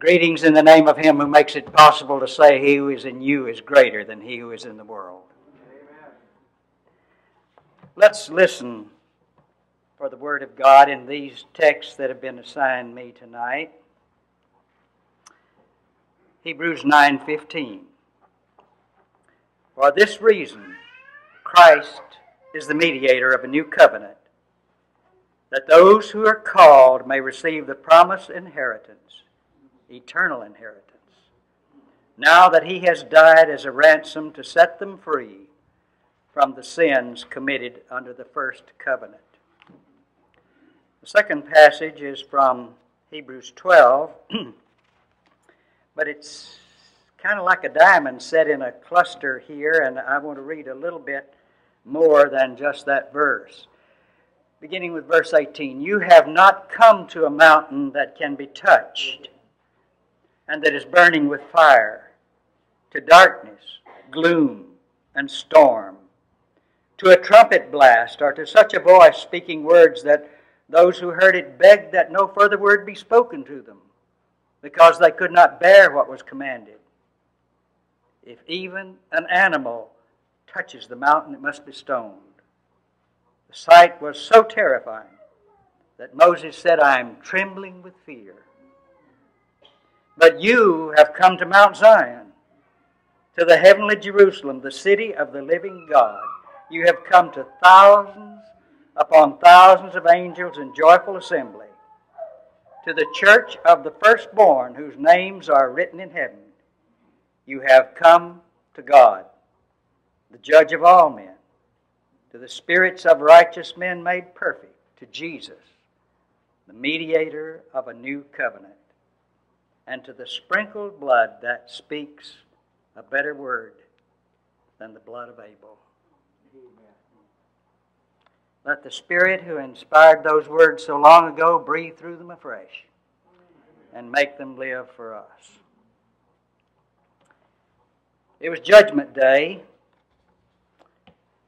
Greetings in the name of Him who makes it possible to say, He who is in you is greater than he who is in the world. Amen. Let's listen for the Word of God in these texts that have been assigned me tonight. Hebrews 9:15. For this reason, Christ is the mediator of a new covenant, that those who are called may receive the promised inheritance, eternal inheritance, now that he has died as a ransom to set them free from the sins committed under the first covenant. The second passage is from Hebrews 12, but it's kind of like a diamond set in a cluster here, and I want to read a little bit more than just that verse. Beginning with verse 18 You have not come to a mountain that can be touched and that is burning with fire, to darkness, gloom, and storm, to a trumpet blast, or to such a voice speaking words that those who heard it begged that no further word be spoken to them, because they could not bear what was commanded. If even an animal touches the mountain, it must be stoned. The sight was so terrifying that Moses said, I am trembling with fear. But you have come to Mount Zion, to the heavenly Jerusalem, the city of the living God. You have come to thousands upon thousands of angels in joyful assembly, to the church of the firstborn whose names are written in heaven. You have come to God, the judge of all men, to the spirits of righteous men made perfect, to Jesus, the mediator of a new covenant, and to the sprinkled blood that speaks a better word than the blood of Abel. Let the Spirit who inspired those words so long ago breathe through them afresh and make them live for us. It was Judgment Day,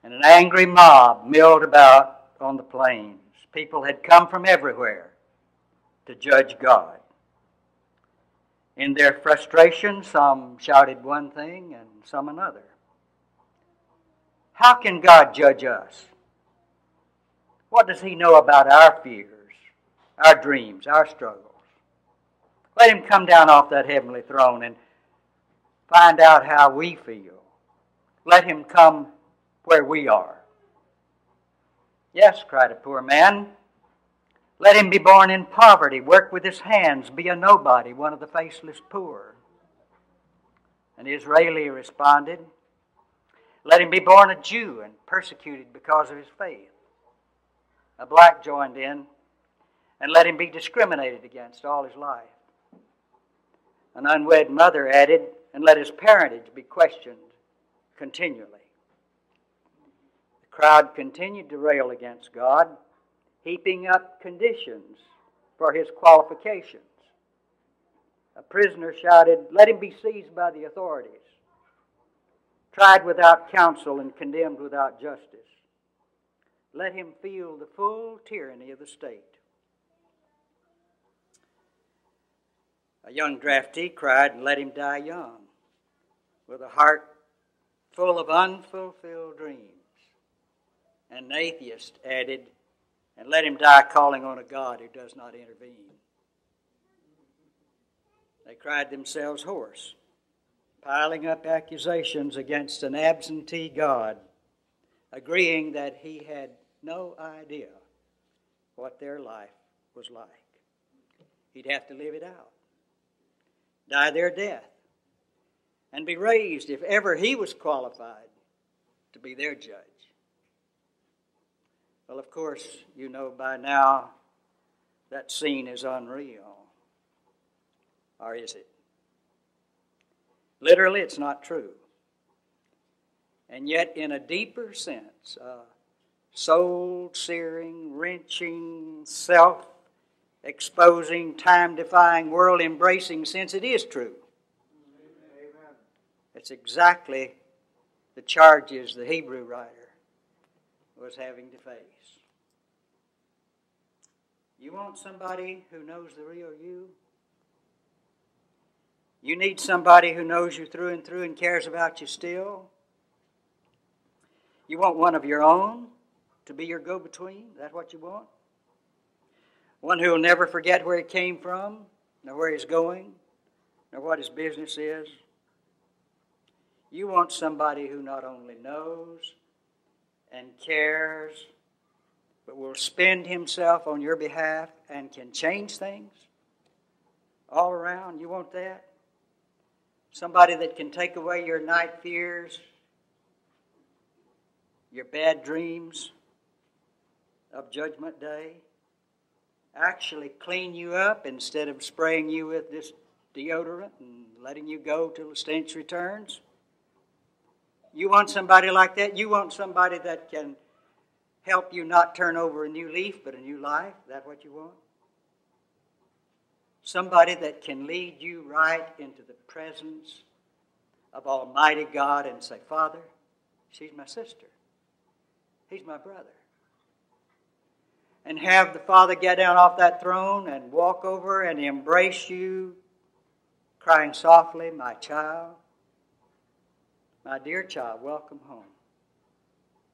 and an angry mob milled about on the plains. People had come from everywhere to judge God. In their frustration, some shouted one thing and some another. How can God judge us? What does He know about our fears, our dreams, our struggles? Let Him come down off that heavenly throne and find out how we feel. Let Him come where we are. Yes, cried a poor man. Let him be born in poverty, work with his hands, be a nobody, one of the faceless poor. An Israeli responded, Let him be born a Jew and persecuted because of his faith a black joined in, and let him be discriminated against all his life. An unwed mother added, and let his parentage be questioned continually. The crowd continued to rail against God, heaping up conditions for his qualifications. A prisoner shouted, Let him be seized by the authorities, tried without counsel, and condemned without justice let him feel the full tyranny of the state. A young draftee cried, and Let him die young, with a heart full of unfulfilled dreams. And an atheist added, And let him die calling on a God who does not intervene. They cried themselves hoarse, piling up accusations against an absentee God, agreeing that he had no idea what their life was like. He'd have to live it out, die their death, and be raised if ever he was qualified to be their judge. Well, of course, you know by now that scene is unreal. Or is it? Literally, it's not true. And yet, in a deeper sense, uh, soul searing, wrenching, self exposing, time defying, world embracing sense, it is true. Amen. It's exactly the charges the Hebrew writer was having to face. You want somebody who knows the real you? You need somebody who knows you through and through and cares about you still. You want one of your own to be your go between? That's what you want? One who will never forget where he came from, nor where he's going, nor what his business is. You want somebody who not only knows and cares, but will spend himself on your behalf and can change things all around. You want that? Somebody that can take away your night fears, your bad dreams of Judgment Day, actually clean you up instead of spraying you with this deodorant and letting you go till the stench returns. You want somebody like that? You want somebody that can help you not turn over a new leaf but a new life? Is that what you want? Somebody that can lead you right into the presence of Almighty God and say, Father, she's my sister. He's my brother. And have the Father get down off that throne and walk over and embrace you, crying softly, My child, my dear child, welcome home.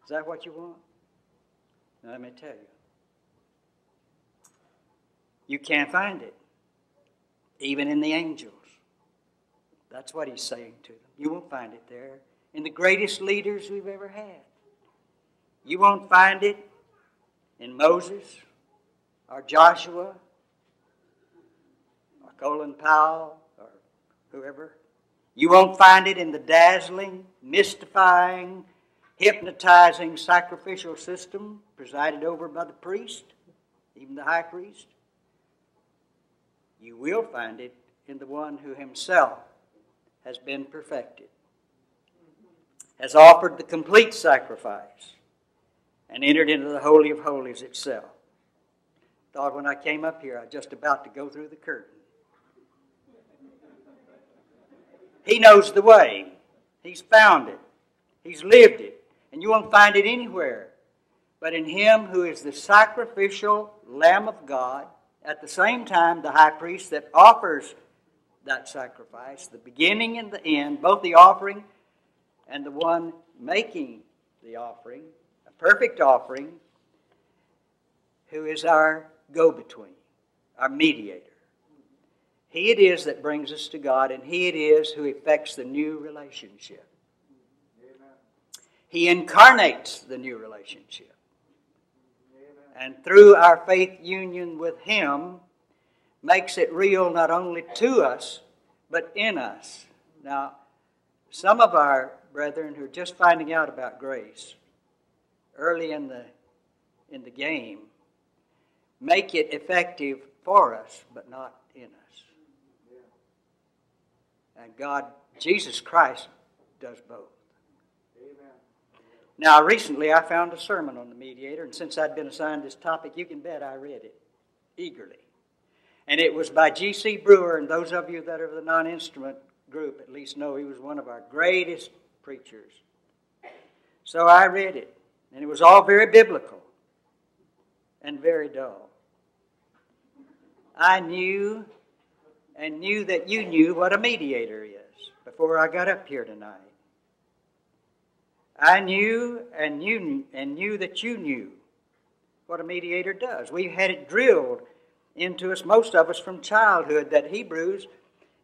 Is that what you want? Now, let me tell you. You can't find it, even in the angels. That's what he's saying to them. You won't find it there. In the greatest leaders we've ever had. You won't find it in Moses or Joshua or Colin Powell or whoever. You won't find it in the dazzling, mystifying, hypnotizing sacrificial system presided over by the priest, even the high priest. You will find it in the one who himself has been perfected, has offered the complete sacrifice, and entered into the Holy of Holies itself. Thought when I came up here, I was just about to go through the curtain. He knows the way. He's found it. He's lived it. And you won't find it anywhere but in Him who is the sacrificial Lamb of God, at the same time, the high priest that offers that sacrifice, the beginning and the end, both the offering and the one making the offering, a perfect offering, who is our go between, our mediator. He it is that brings us to God, and He it is who effects the new relationship. Amen. He incarnates the new relationship. Amen. And through our faith union with Him, makes it real not only to us, but in us. Now, some of our brethren who are just finding out about grace early in the, in the game make it effective for us, but not in us. And God, Jesus Christ, does both. Amen. Now, recently I found a sermon on the mediator, and since I'd been assigned this topic, you can bet I read it eagerly. And it was by G.C. Brewer, and those of you that are the non instrument group at least know he was one of our greatest preachers. So I read it, and it was all very biblical and very dull. I knew and knew that you knew what a mediator is before I got up here tonight. I knew and knew and knew that you knew what a mediator does. We've had it drilled into us, most of us from childhood, that Hebrews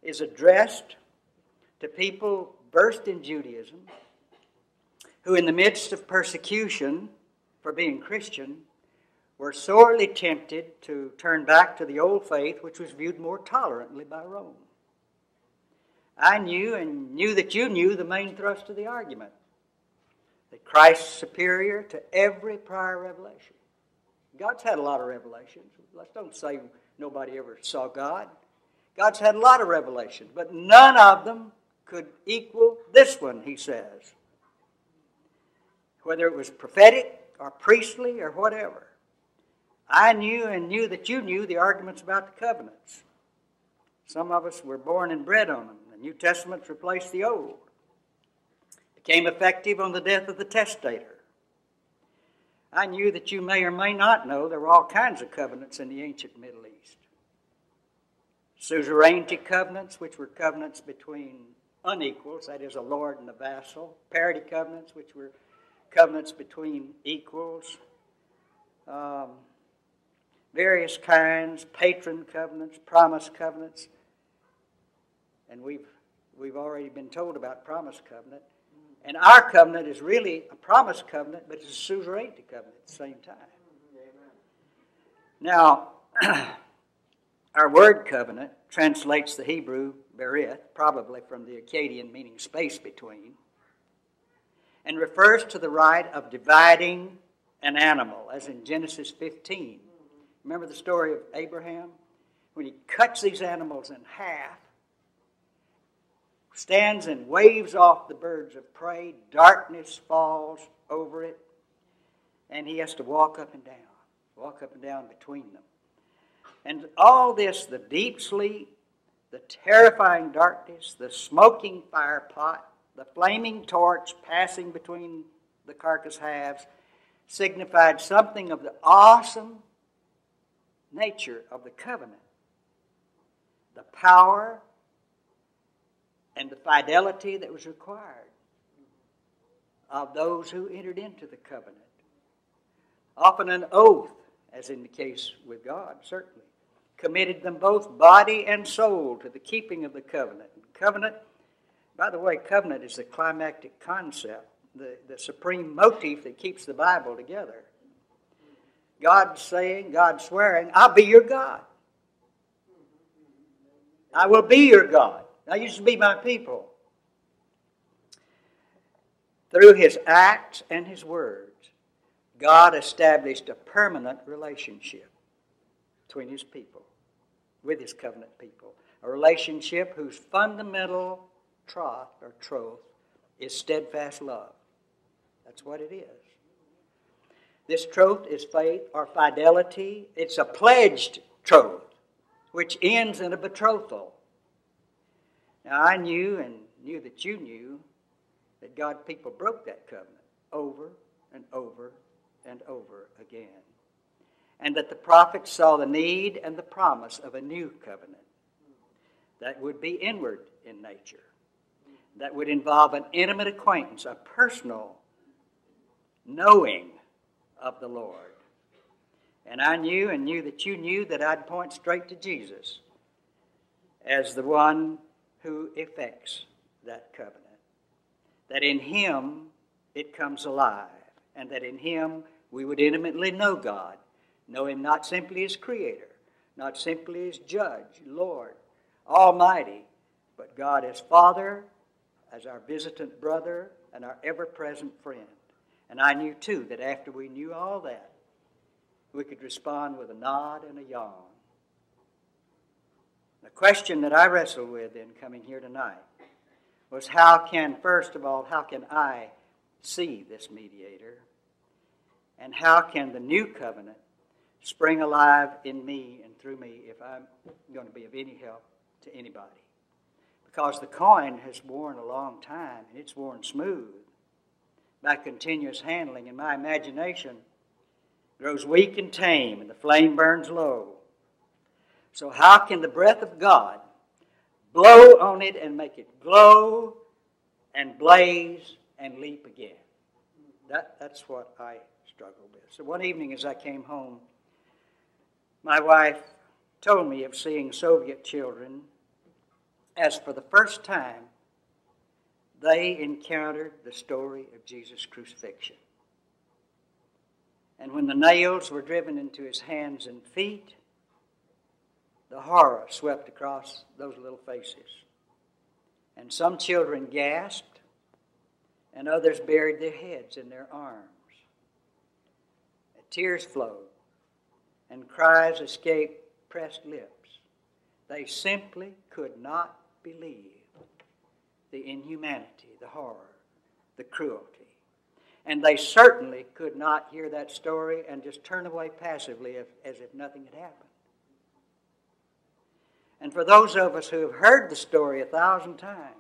is addressed to people versed in Judaism who, in the midst of persecution for being Christian, were sorely tempted to turn back to the old faith, which was viewed more tolerantly by Rome. I knew and knew that you knew the main thrust of the argument that Christ's superior to every prior revelation. God's had a lot of revelations. Let's don't say nobody ever saw God. God's had a lot of revelations, but none of them could equal this one, he says. Whether it was prophetic or priestly or whatever. I knew and knew that you knew the arguments about the covenants. Some of us were born and bred on them. The New Testament replaced the Old. Became effective on the death of the testator. I knew that you may or may not know there were all kinds of covenants in the ancient Middle East. suzerainty covenants, which were covenants between unequals, that is, a lord and a vassal, parity covenants, which were covenants between equals, um, various kinds, patron covenants, promise covenants, and we've we've already been told about promise covenant. And our covenant is really a promise covenant, but it's a suzerainty covenant at the same time. Now, our word covenant translates the Hebrew berith, probably from the Akkadian meaning space between, and refers to the rite of dividing an animal, as in Genesis 15. Remember the story of Abraham? When he cuts these animals in half, stands and waves off the birds of prey, darkness falls over it, and he has to walk up and down, walk up and down between them. And all this, the deep sleep, the terrifying darkness, the smoking fire pot, the flaming torch passing between the carcass halves, signified something of the awesome nature of the covenant. The power and the fidelity that was required of those who entered into the covenant. Often an oath, as in the case with God, certainly, committed them both body and soul to the keeping of the covenant. Covenant, by the way, covenant is the climactic concept, the, the supreme motif that keeps the Bible together. God saying, God swearing, I'll be your God. I will be your God. Now you should be my people. Through his acts and his words, God established a permanent relationship between his people, with his covenant people. A relationship whose fundamental troth or troth is steadfast love. That's what it is. This troth is faith or fidelity. It's a pledged troth, which ends in a betrothal. Now, I knew and knew that you knew that God people broke that covenant over and over and over again. And that the prophets saw the need and the promise of a new covenant that would be inward in nature, that would involve an intimate acquaintance, a personal knowing of the Lord. And I knew and knew that you knew that I'd point straight to Jesus as the one who effects that covenant. That in Him it comes alive, and that in Him we would intimately know God, know Him not simply as Creator, not simply as Judge, Lord, Almighty, but God as Father, as our visitant brother, and our ever present friend. And I knew too that after we knew all that, we could respond with a nod and a yawn the question that I wrestled with in coming here tonight was how can, first of all, how can I see this mediator? And how can the new covenant spring alive in me and through me if I'm going to be of any help to anybody? Because the coin has worn a long time and it's worn smooth by continuous handling, and my imagination grows weak and tame, and the flame burns low. So, how can the breath of God blow on it and make it glow and blaze and leap again? That, that's what I struggle with. So, one evening as I came home, my wife told me of seeing Soviet children as for the first time they encountered the story of Jesus' crucifixion. And when the nails were driven into his hands and feet, the horror swept across those little faces. And some children gasped, and others buried their heads in their arms. Tears flowed, and cries escaped pressed lips. They simply could not believe the inhumanity, the horror, the cruelty. And they certainly could not hear that story and just turn away passively if, as if nothing had happened. And for those of us who have heard the story a thousand times,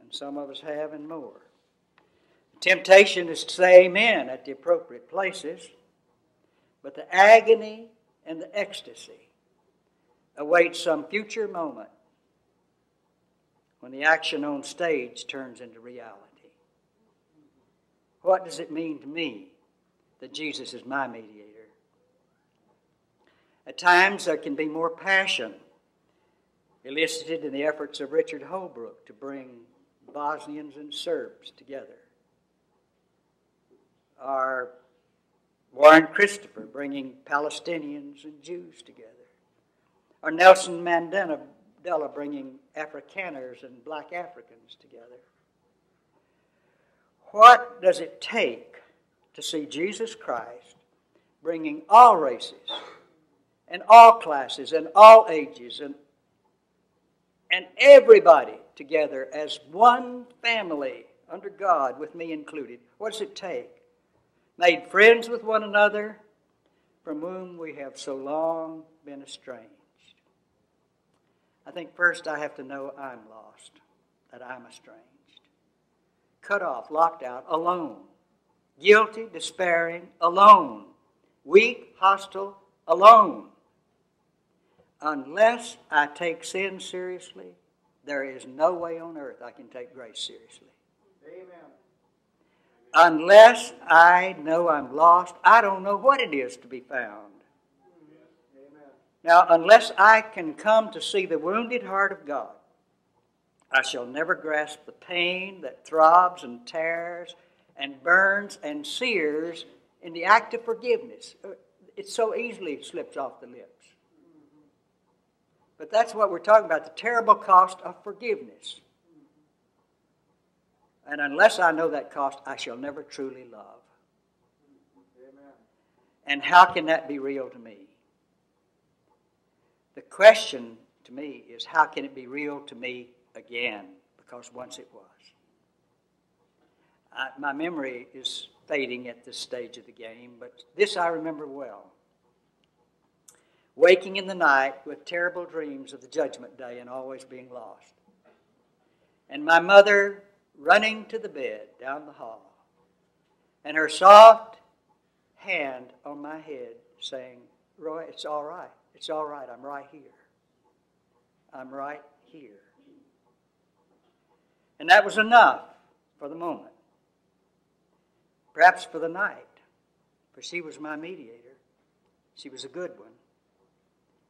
and some of us have and more, the temptation is to say amen at the appropriate places, but the agony and the ecstasy awaits some future moment when the action on stage turns into reality. What does it mean to me that Jesus is my mediator? At times, there can be more passion elicited in the efforts of Richard Holbrooke to bring Bosnians and Serbs together. Or Warren Christopher bringing Palestinians and Jews together. Or Nelson Mandela bringing Afrikaners and black Africans together. What does it take to see Jesus Christ bringing all races and all classes and all ages and, and everybody together as one family under God, with me included? What does it take? Made friends with one another, from whom we have so long been estranged. I think first I have to know I'm lost, that I'm estranged cut off, locked out, alone, guilty, despairing, alone, weak, hostile, alone. Unless I take sin seriously, there is no way on earth I can take grace seriously. Amen. Unless I know I'm lost, I don't know what it is to be found. Now, unless I can come to see the wounded heart of God, I shall never grasp the pain that throbs and tears and burns and sears in the act of forgiveness. It so easily slips off the lips. But that's what we're talking about the terrible cost of forgiveness. And unless I know that cost, I shall never truly love. Amen. And how can that be real to me? Question to me is how can it be real to me again because once it was. I, my memory is fading at this stage of the game, but this I remember well. Waking in the night with terrible dreams of the judgment day and always being lost. And my mother running to the bed down the hall, and her soft hand on my head saying, Roy, it's all right. It's all right. I'm right here. I'm right here. And that was enough for the moment. Perhaps for the night, for she was my mediator. She was a good one,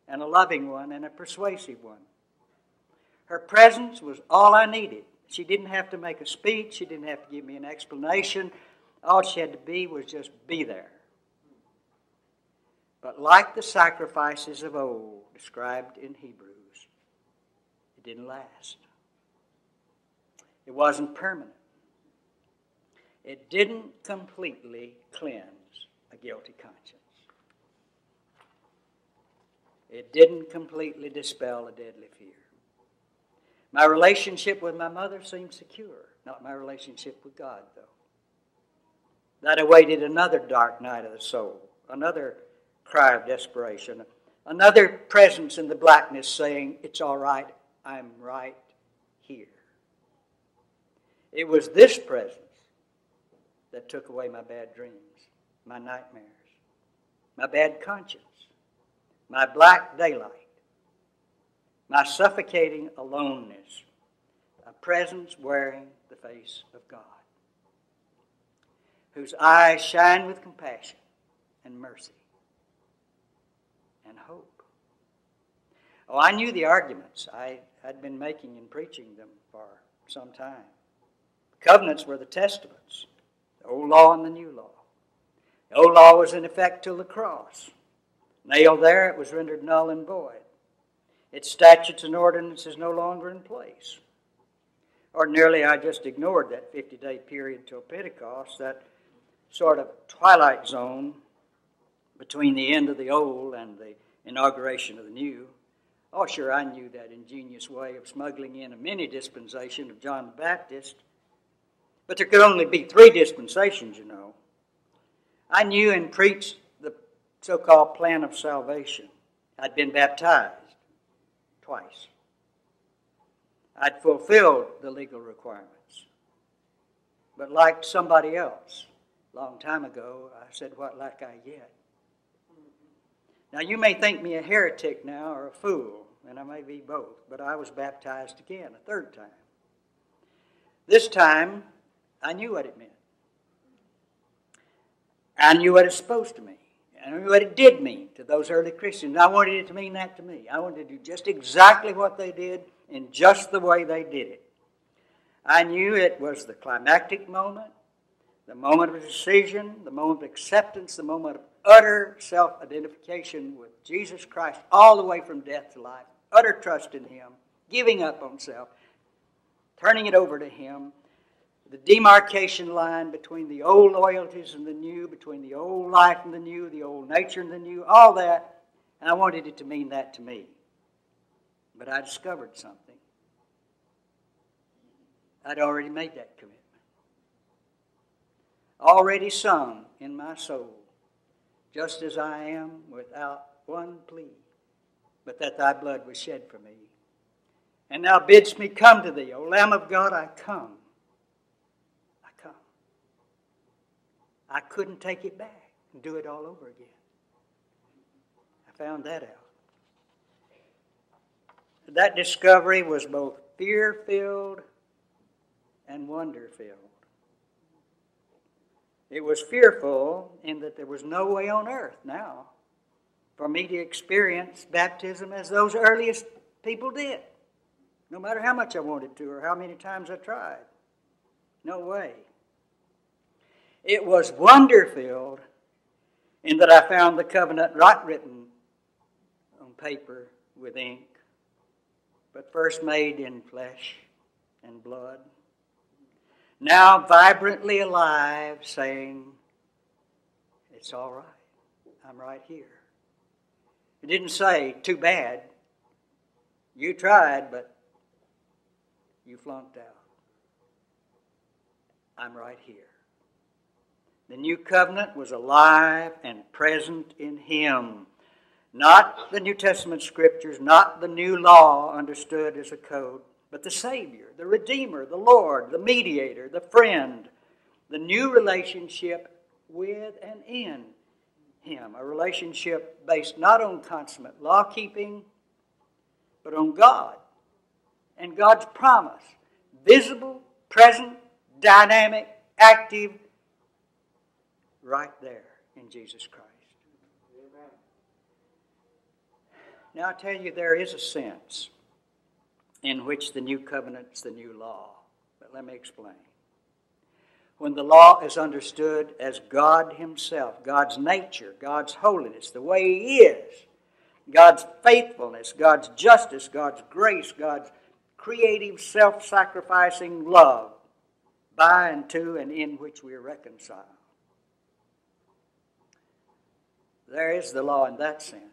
and a loving one, and a persuasive one. Her presence was all I needed. She didn't have to make a speech, she didn't have to give me an explanation. All she had to be was just be there. But like the sacrifices of old described in Hebrews, it didn't last. It wasn't permanent. It didn't completely cleanse a guilty conscience. It didn't completely dispel a deadly fear. My relationship with my mother seemed secure, not my relationship with God, though. That awaited another dark night of the soul, another cry of desperation, another presence in the blackness saying, It's all right, I'm right here. It was this presence that took away my bad dreams, my nightmares, my bad conscience, my black daylight, my suffocating aloneness, a presence wearing the face of God, whose eyes shine with compassion and mercy and hope. Oh, I knew the arguments. I had been making and preaching them for some time. Covenants were the testaments, the old law and the new law. The old law was in effect till the cross. Nailed there, it was rendered null and void. Its statutes and ordinances no longer in place. Ordinarily, I just ignored that 50 day period till Pentecost, that sort of twilight zone between the end of the old and the inauguration of the new. Oh, sure, I knew that ingenious way of smuggling in a mini dispensation of John the Baptist but there could only be three dispensations, you know. I knew and preached the so called plan of salvation. I'd been baptized twice. I'd fulfilled the legal requirements. But like somebody else, long time ago, I said, What lack I yet? Now, you may think me a heretic now or a fool, and I may be both, but I was baptized again, a third time. This time, I knew what it meant. I knew what it's supposed to mean. I knew what it did mean to those early Christians. I wanted it to mean that to me. I wanted to do just exactly what they did in just the way they did it. I knew it was the climactic moment, the moment of decision, the moment of acceptance, the moment of utter self identification with Jesus Christ, all the way from death to life, utter trust in Him, giving up on self, turning it over to Him, the demarcation line between the old loyalties and the new, between the old life and the new, the old nature and the new, all that. And I wanted it to mean that to me. But I discovered something. I'd already made that commitment. Already sung in my soul, just as I am, without one plea, but that thy blood was shed for me. And thou bidst me come to thee, O Lamb of God, I come. I come. I couldn't take it back and do it all over again. I found that out. That discovery was both fear filled and wonder filled. It was fearful in that there was no way on earth now for me to experience baptism as those earliest people did, no matter how much I wanted to or how many times I tried. No way. It was wonder filled in that I found the covenant not written on paper with ink, but first made in flesh and blood now vibrantly alive, saying, It's all right. I'm right here. It didn't say, Too bad. You tried, but you flunked out. I'm right here. The new covenant was alive and present in Him. Not the New Testament scriptures, not the new law understood as a code, but the Savior, the Redeemer, the Lord, the Mediator, the friend, the new relationship with and in Him. A relationship based not on consummate law keeping, but on God and God's promise. Visible, present, dynamic, active, right there in Jesus Christ. Amen. Now I tell you, there is a sense in which the new covenant's the new law. But let me explain. When the law is understood as God Himself, God's nature, God's holiness, the way He is, God's faithfulness, God's justice, God's grace, God's creative, self sacrificing love, by and to and in which we are reconciled. There is the law in that sense.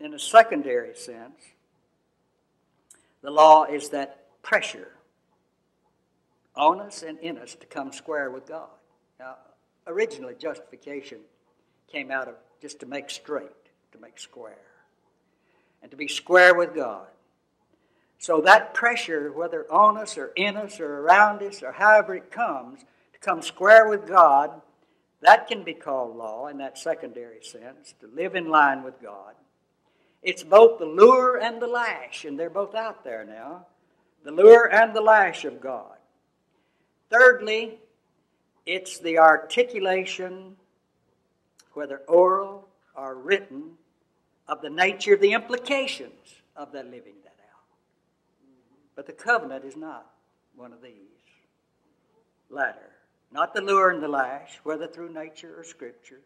In a secondary sense, the law is that pressure on us and in us to come square with God. Now, originally, justification came out of just to make straight, to make square, and to be square with God. So that pressure, whether on us or in us or around us or however it comes, to come square with God, that can be called law in that secondary sense, to live in line with God. It's both the lure and the lash, and they're both out there now. The lure and the lash of God. Thirdly, it's the articulation, whether oral or written, of the nature, of the implications of that living that out. But the covenant is not one of these latter. Not the lure and the lash, whether through nature or scripture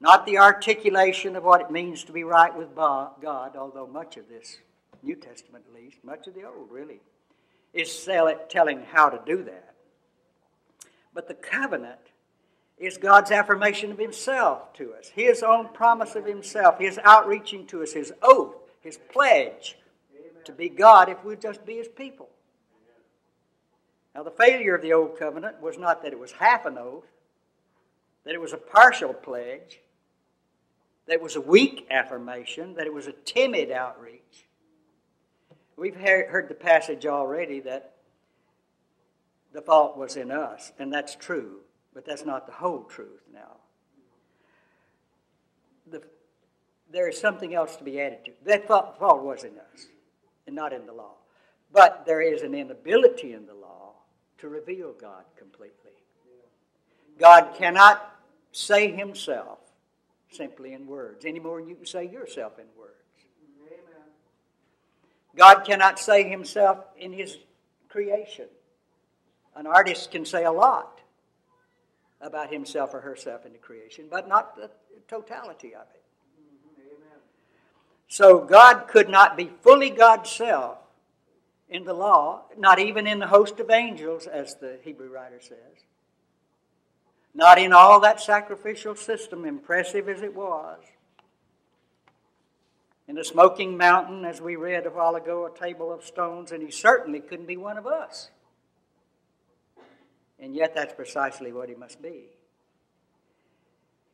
not the articulation of what it means to be right with God, although much of this, New Testament at least, much of the Old really, is telling how to do that. But the covenant is God's affirmation of Himself to us, His own promise of Himself, His outreaching to us, His oath, His pledge to be God if we just be His people. Now, the failure of the Old Covenant was not that it was half an oath, that it was a partial pledge, that it was a weak affirmation, that it was a timid outreach. We've heard the passage already that the fault was in us, and that's true, but that's not the whole truth now. The there is something else to be added to. That fault was in us and not in the law. But there is an inability in the law to reveal God completely. God cannot say himself simply in words, any more than you can say yourself in words. God cannot say himself in his creation. An artist can say a lot about himself or herself in the creation, but not the totality of it. So God could not be fully God's self in the law, not even in the host of angels, as the Hebrew writer says. Not in all that sacrificial system, impressive as it was. In the smoking mountain, as we read a while ago, a table of stones, and he certainly couldn't be one of us. And yet, that's precisely what he must be.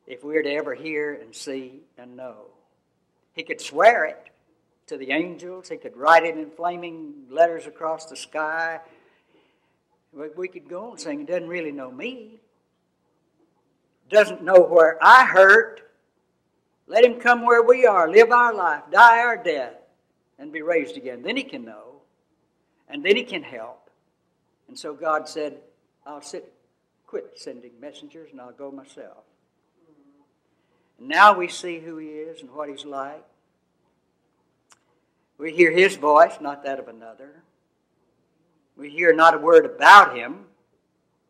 If we are to ever hear and see and know, he could swear it to the angels, he could write it in flaming letters across the sky. We could go on saying, He doesn't really know me, doesn't know where I hurt. Let him come where we are, live our life, die our death, and be raised again. Then he can know, and then he can help. And so God said, I'll sit, quit sending messengers, and I'll go myself. And now we see who he is and what he's like. We hear his voice, not that of another. We hear not a word about him,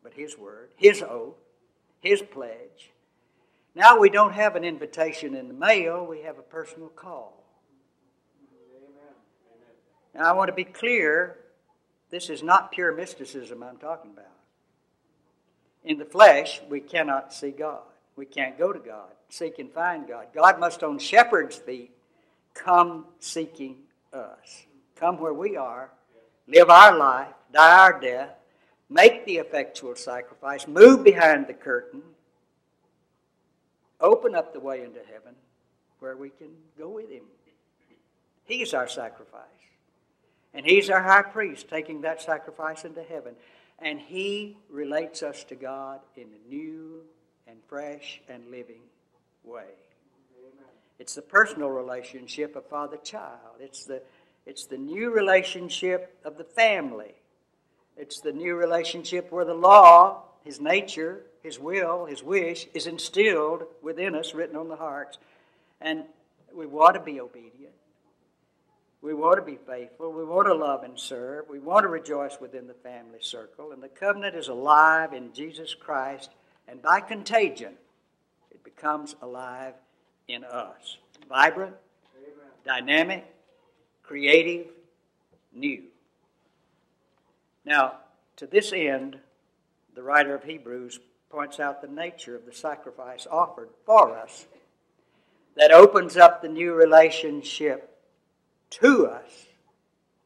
but his word, his oath, his pledge. Now we don't have an invitation in the mail, we have a personal call. Now I want to be clear this is not pure mysticism I'm talking about. In the flesh, we cannot see God. We can't go to God, seek and find God. God must, on shepherd's feet, come seeking us. Come where we are, live our life, die our death, make the effectual sacrifice, move behind the curtain, open up the way into heaven where we can go with Him. He's our sacrifice. And He's our high priest, taking that sacrifice into heaven. And He relates us to God in a new and fresh and living way. It's the personal relationship of father child. It's the, it's the new relationship of the family. It's the new relationship where the law, his nature, his will, his wish, is instilled within us, written on the hearts. And we want to be obedient. We want to be faithful. We want to love and serve. We want to rejoice within the family circle. And the covenant is alive in Jesus Christ. And by contagion, it becomes alive in us. Vibrant, Amen. dynamic, creative, new. Now, to this end, the writer of Hebrews points out the nature of the sacrifice offered for us that opens up the new relationship to us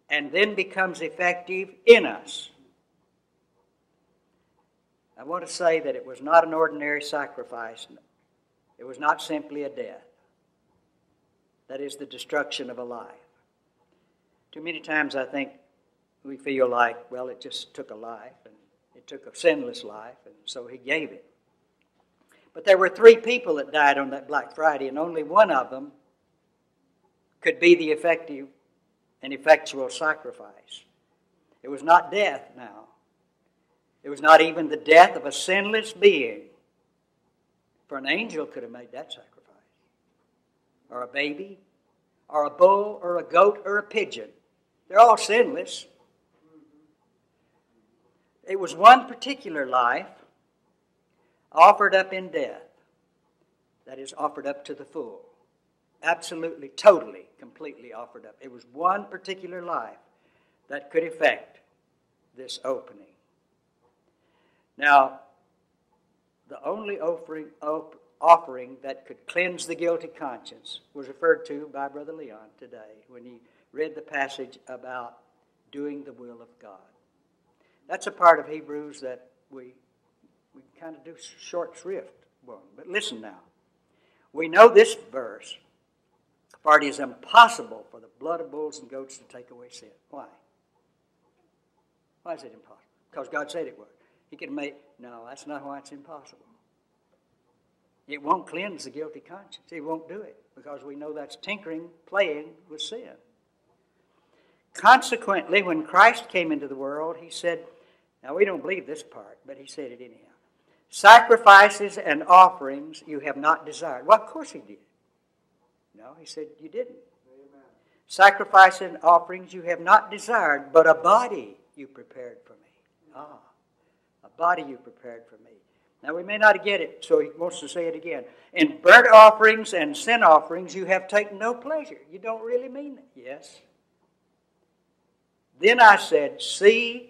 and then becomes effective in us. I want to say that it was not an ordinary sacrifice. It was not simply a death. That is the destruction of a life. Too many times I think we feel like, well, it just took a life, and it took a sinless life, and so he gave it. But there were three people that died on that Black Friday, and only one of them could be the effective and effectual sacrifice. It was not death now. It was not even the death of a sinless being. For an angel could have made that sacrifice. Or a baby, or a bull, or a goat, or a pigeon. They're all sinless. It was one particular life offered up in death that is offered up to the full. Absolutely, totally, completely offered up. It was one particular life that could effect this opening. Now, the only offering, offering that could cleanse the guilty conscience was referred to by Brother Leon today when he read the passage about doing the will of God. That's a part of Hebrews that we, we kind of do short shrift on. But listen now. We know this verse, for it is impossible for the blood of bulls and goats to take away sin. Why? Why is it impossible? Because God said it would. He could make, no, that's not why it's impossible. It won't cleanse the guilty conscience. It won't do it because we know that's tinkering, playing with sin. Consequently, when Christ came into the world, he said, now we don't believe this part, but he said it anyhow. Sacrifices and offerings you have not desired. Well, of course he did. No, he said you didn't. Amen. Sacrifices and offerings you have not desired, but a body you prepared for me. Ah, a body you prepared for me. Now we may not get it, so he wants to say it again. In burnt offerings and sin offerings you have taken no pleasure. You don't really mean it. Yes. Then I said, See,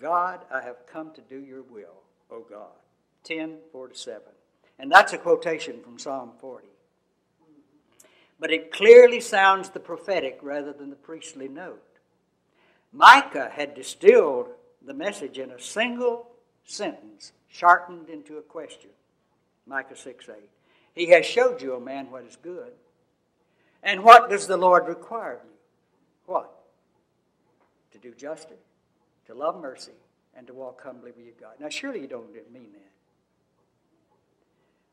God, I have come to do your will, O God. 10, 4 to 7. And that's a quotation from Psalm 40. But it clearly sounds the prophetic rather than the priestly note. Micah had distilled the message in a single sentence, sharpened into a question. Micah 6 8. He has showed you, O man, what is good. And what does the Lord require of you? What? To do justice, to love mercy, and to walk humbly with your God. Now, surely you don't mean that.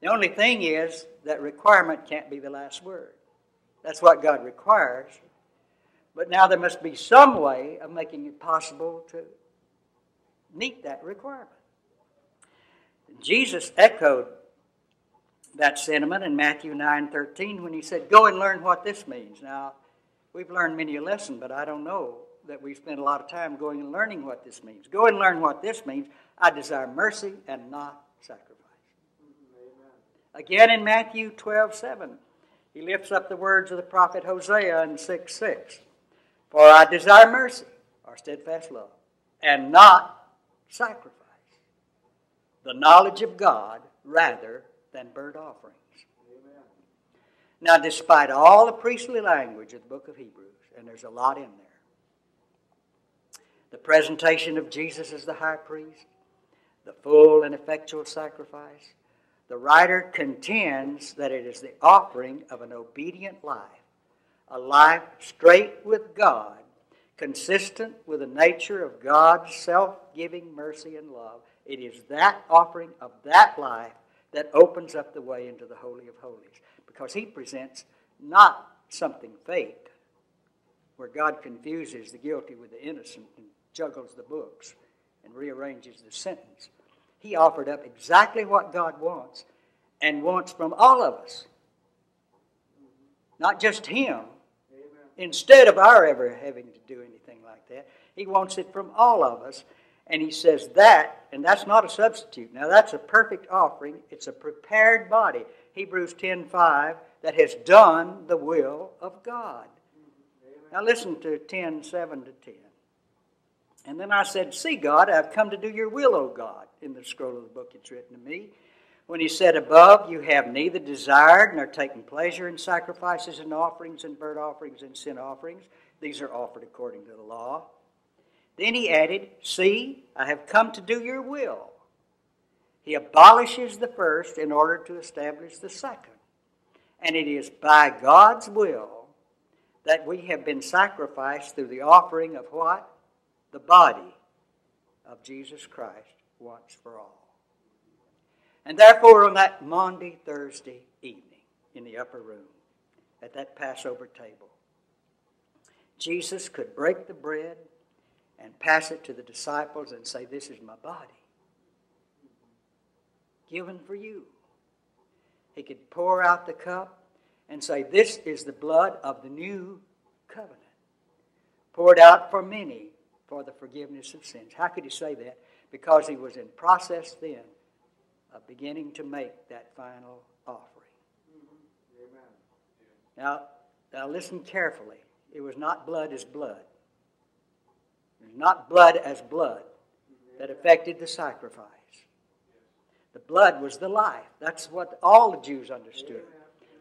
The only thing is that requirement can't be the last word. That's what God requires. But now there must be some way of making it possible to meet that requirement. Jesus echoed that sentiment in Matthew 9:13 when he said, "Go and learn what this means." Now, we've learned many a lesson, but I don't know that we spend a lot of time going and learning what this means. Go and learn what this means. I desire mercy and not sacrifice. Amen. Again in Matthew 12 7, he lifts up the words of the prophet Hosea in 6 6. For I desire mercy, or steadfast love, and not sacrifice. The knowledge of God rather than burnt offerings. Amen. Now, despite all the priestly language of the book of Hebrews, and there's a lot in there, the presentation of Jesus as the high priest, the full and effectual sacrifice, the writer contends that it is the offering of an obedient life, a life straight with God, consistent with the nature of God's self giving mercy and love. It is that offering of that life that opens up the way into the Holy of Holies because He presents not something fake where God confuses the guilty with the innocent and juggles the books and rearranges the sentence. He offered up exactly what God wants and wants from all of us. Not just Him. Instead of our ever having to do anything like that, He wants it from all of us. And He says that, and that's not a substitute. Now, that's a perfect offering, it's a prepared body. Hebrews 10 5, that has done the will of God. Amen. Now, listen to 10 7 to 10. And then I said, See, God, I've come to do your will, O God, in the scroll of the book it's written to me. When he said above, You have neither desired nor taken pleasure in sacrifices and offerings and burnt offerings and sin offerings. These are offered according to the law. Then he added, See, I have come to do your will. He abolishes the first in order to establish the second. And it is by God's will that we have been sacrificed through the offering of what? The body of Jesus Christ once for all. And therefore, on that Maundy, Thursday evening in the upper room, at that Passover table, Jesus could break the bread and pass it to the disciples and say, This is my body, given for you. He could pour out the cup and say, This is the blood of the new covenant, poured out for many for the forgiveness of sins. How could he say that? Because he was in process then of beginning to make that final offering. Now, now listen carefully. It was not blood as blood. It was not blood as blood that affected the sacrifice. The blood was the life. That's what all the Jews understood.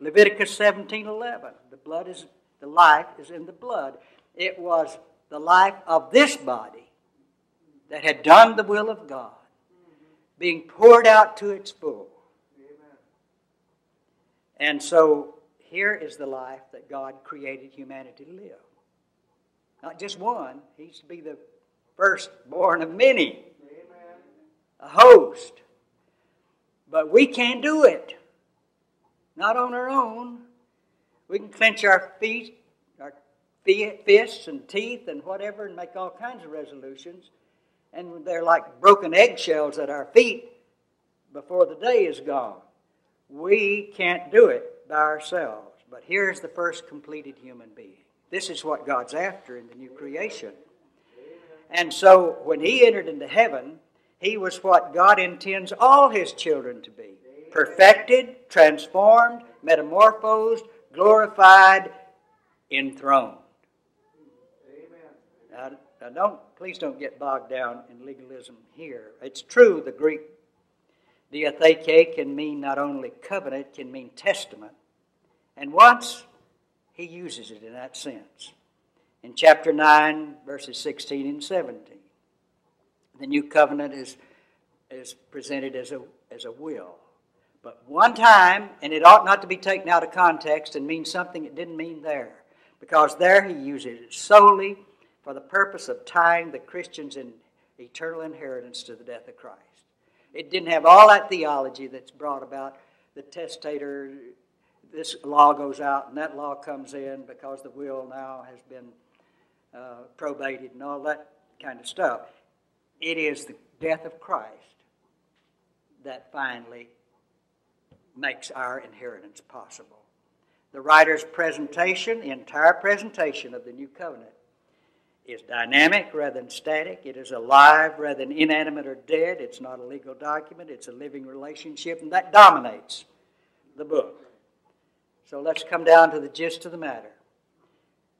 Leviticus 17:11. The blood is the life is in the blood. It was the life of this body that had done the will of God being poured out to its full. And so here is the life that God created humanity to live. Not just one, He's to be the firstborn of many, a host. But we can't do it. not on our own. We can clench our feet, fists and teeth and whatever, and make all kinds of resolutions. And they're like broken eggshells at our feet before the day is gone. We can't do it by ourselves. But here's the first completed human being. This is what God's after in the new creation. And so when he entered into heaven, he was what God intends all his children to be perfected, transformed, metamorphosed, glorified, enthroned. Now, don't please don't get bogged down in legalism here. It's true the Greek diatheke can mean not only covenant, can mean testament. And once he uses it in that sense. In chapter 9, verses 16 and 17, the new covenant is, is presented as a, as a will. But one time, and it ought not to be taken out of context and mean something it didn't mean there, because there he uses it solely for the purpose of tying the Christians in eternal inheritance to the death of Christ. It didn't have all that theology that's brought about the testator this law goes out and that law comes in because the will now has been uh, probated and all that kind of stuff. It is the death of Christ that finally makes our inheritance possible. The writer's presentation, the entire presentation of the new covenant, is dynamic rather than static. It is alive rather than inanimate or dead. It's not a legal document, it's a living relationship, and that dominates the book. So let's come down to the gist of the matter.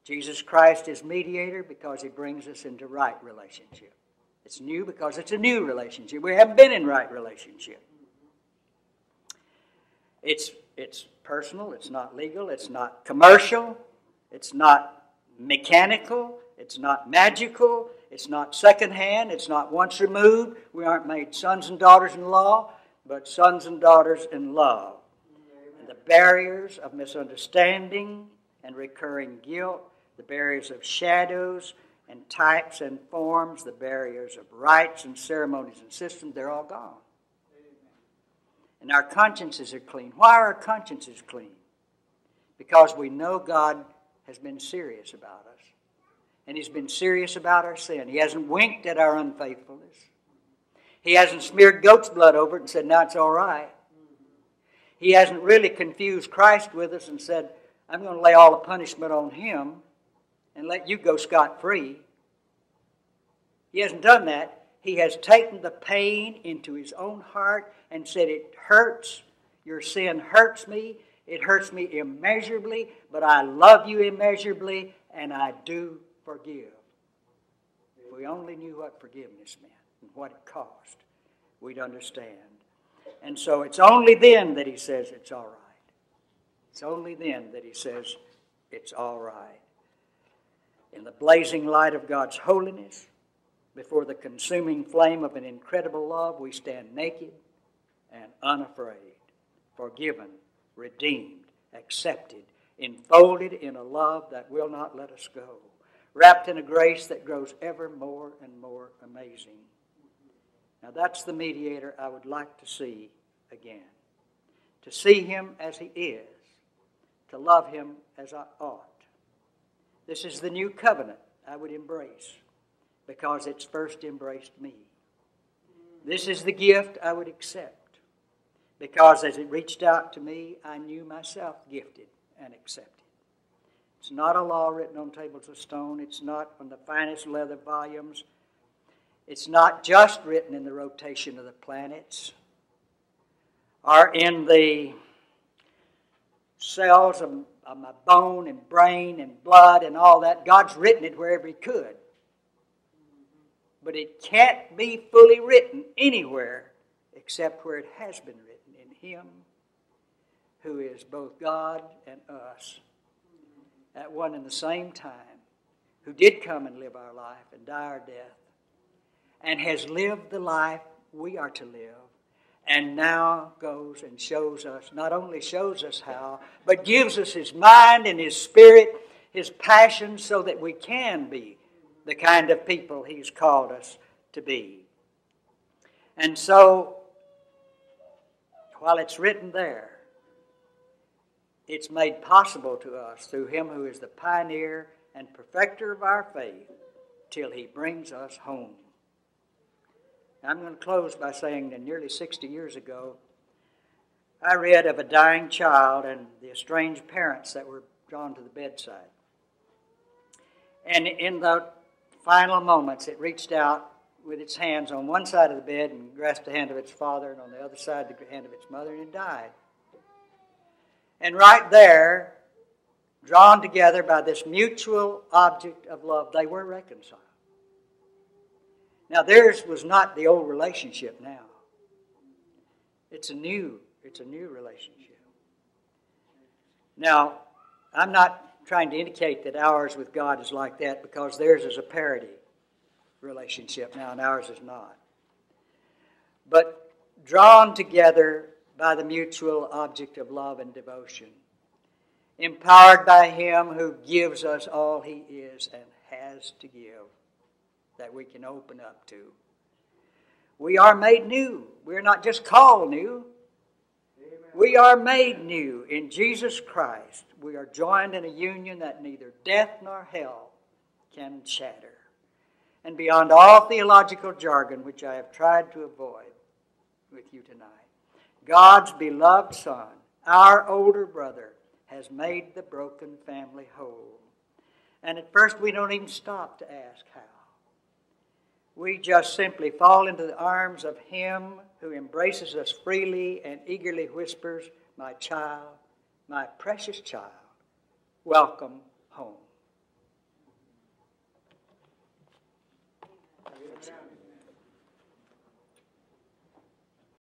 Jesus Christ is mediator because he brings us into right relationship. It's new because it's a new relationship. We haven't been in right relationship. It's, it's personal, it's not legal, it's not commercial, it's not mechanical, it's not magical, it's not secondhand, it's not once removed. We aren't made sons and daughters in law, but sons and daughters in love the barriers of misunderstanding and recurring guilt, the barriers of shadows and types and forms, the barriers of rites and ceremonies and systems, they're all gone. And our consciences are clean. Why are our consciences clean? Because we know God has been serious about us. And He's been serious about our sin. He hasn't winked at our unfaithfulness. He hasn't smeared goat's blood over it and said, now it's all right. He hasn't really confused Christ with us and said, I'm going to lay all the punishment on him and let you go scot free. He hasn't done that. He has taken the pain into his own heart and said, It hurts. Your sin hurts me. It hurts me immeasurably, but I love you immeasurably and I do forgive. If we only knew what forgiveness meant and what it cost, we'd understand. And so it's only then that he says it's all right. It's only then that he says it's all right. In the blazing light of God's holiness, before the consuming flame of an incredible love, we stand naked and unafraid, forgiven, redeemed, accepted, enfolded in a love that will not let us go, wrapped in a grace that grows ever more and more amazing. Now, that's the mediator I would like to see again. To see him as he is, to love him as I ought. This is the new covenant I would embrace because it's first embraced me. This is the gift I would accept because as it reached out to me, I knew myself gifted and accepted. It's not a law written on tables of stone, it's not on the finest leather volumes. It's not just written in the rotation of the planets or in the cells of, of my bone and brain and blood and all that. God's written it wherever He could. But it can't be fully written anywhere except where it has been written in Him who is both God and us at one and the same time, who did come and live our life and die our death and has lived the life we are to live and now goes and shows us, not only shows us how, but gives us his mind and his spirit, his passion, so that we can be the kind of people he's called us to be. And so, while it's written there, it's made possible to us through Him who is the pioneer and perfecter of our faith till He brings us home. I'm going to close by saying that nearly 60 years ago, I read of a dying child and the estranged parents that were drawn to the bedside. And in the final moments, it reached out with its hands on one side of the bed and grasped the hand of its father, and on the other side, the hand of its mother, and it died. And right there, drawn together by this mutual object of love, they were reconciled. Now, theirs was not the old relationship now. It's a new, it's a new relationship. Now, I'm not trying to indicate that ours with God is like that because theirs is a parity relationship now, and ours is not. But drawn together by the mutual object of love and devotion, empowered by Him who gives us all He is and has to give that we can open up to. We are made new. We're not just called new. Amen. We are made new in Jesus Christ. We are joined in a union that neither death nor hell can shatter and beyond all theological jargon which I have tried to avoid with you tonight. God's beloved Son, our older brother, has made the broken family whole. And at first, we don't even stop to ask how. We just simply fall into the arms of Him who embraces us freely and eagerly whispers, My child, my precious child, welcome home.